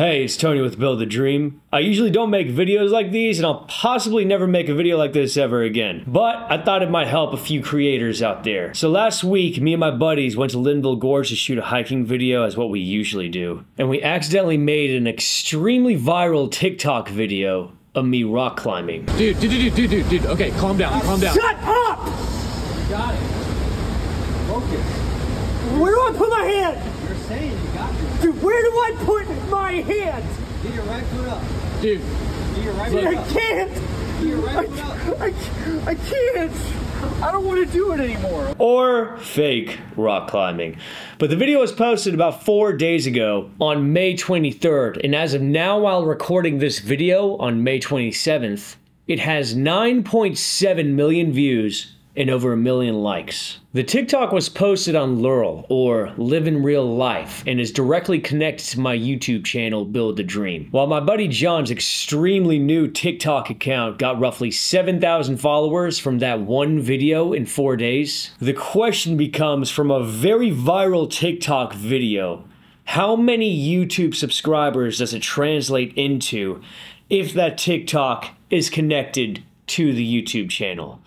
Hey, it's Tony with Build the Dream. I usually don't make videos like these, and I'll possibly never make a video like this ever again. But I thought it might help a few creators out there. So last week, me and my buddies went to Linville Gorge to shoot a hiking video as what we usually do. And we accidentally made an extremely viral TikTok video of me rock climbing. Dude, dude, dude, dude, dude, dude. Okay, calm down, calm down. Shut up! got it. Focus. Where do I put my hand? You're saying you got this. Dude, where do I put my hand? Get your right foot up. Dude, Get your right Dude, foot I up. can't. Get your right foot up. I, I, I can't. I don't want to do it anymore. or fake rock climbing. But the video was posted about four days ago on May 23rd, and as of now, while recording this video on May 27th, it has 9.7 million views and over a million likes. The TikTok was posted on Lurl, or Live in Real Life, and is directly connected to my YouTube channel, Build the Dream. While my buddy John's extremely new TikTok account got roughly 7,000 followers from that one video in four days, the question becomes from a very viral TikTok video, how many YouTube subscribers does it translate into if that TikTok is connected to the YouTube channel?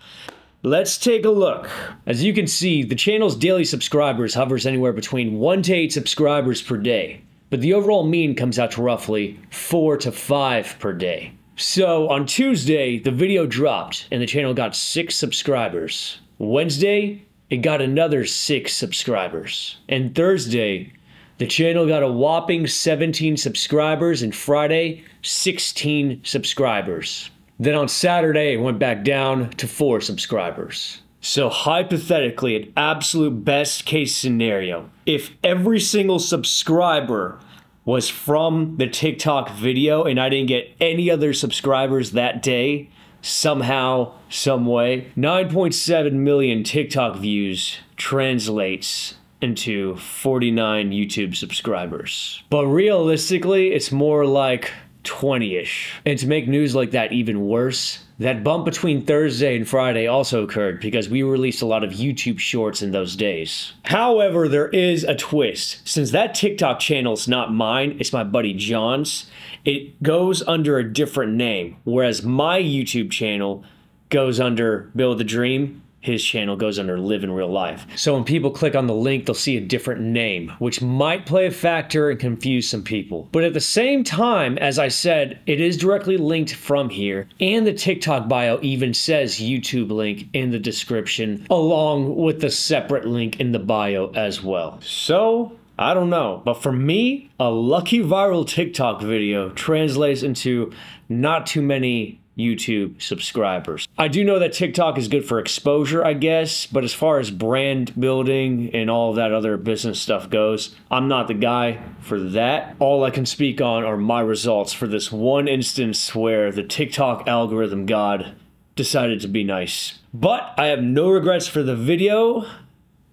Let's take a look. As you can see, the channel's daily subscribers hovers anywhere between 1 to 8 subscribers per day, but the overall mean comes out to roughly 4 to 5 per day. So on Tuesday, the video dropped and the channel got 6 subscribers. Wednesday, it got another 6 subscribers. And Thursday, the channel got a whopping 17 subscribers, and Friday, 16 subscribers. Then on Saturday, it went back down to 4 subscribers. So, hypothetically, an absolute best case scenario, if every single subscriber was from the TikTok video and I didn't get any other subscribers that day, somehow, some way, 9.7 million TikTok views translates into 49 YouTube subscribers. But realistically, it's more like 20 ish. And to make news like that even worse, that bump between Thursday and Friday also occurred because we released a lot of YouTube shorts in those days. However, there is a twist. Since that TikTok channel channel's not mine, it's my buddy John's, it goes under a different name, whereas my YouTube channel goes under Build the Dream. His channel goes under Live in Real Life. So when people click on the link, they'll see a different name, which might play a factor and confuse some people. But at the same time, as I said, it is directly linked from here, and the TikTok bio even says YouTube link in the description, along with the separate link in the bio as well. So I don't know, but for me, a lucky viral TikTok video translates into not too many YouTube subscribers. I do know that TikTok is good for exposure, I guess, but as far as brand building and all that other business stuff goes, I'm not the guy for that. All I can speak on are my results for this one instance where the TikTok algorithm god decided to be nice. But I have no regrets for the video,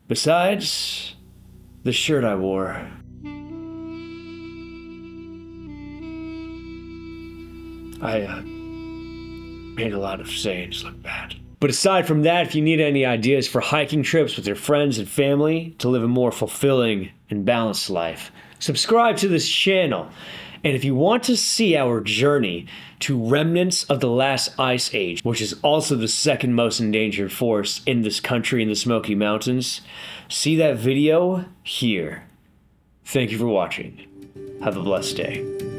besides the shirt I wore. I uh, made a lot of Saiyans look bad. But aside from that, if you need any ideas for hiking trips with your friends and family to live a more fulfilling and balanced life, subscribe to this channel. And if you want to see our journey to remnants of the last ice age, which is also the second most endangered forest in this country in the Smoky Mountains, see that video here. Thank you for watching. Have a blessed day.